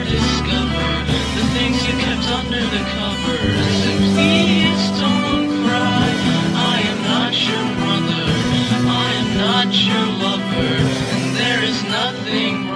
the things you kept under the covers. Please don't cry. I am not your mother. I am not your lover. And there is nothing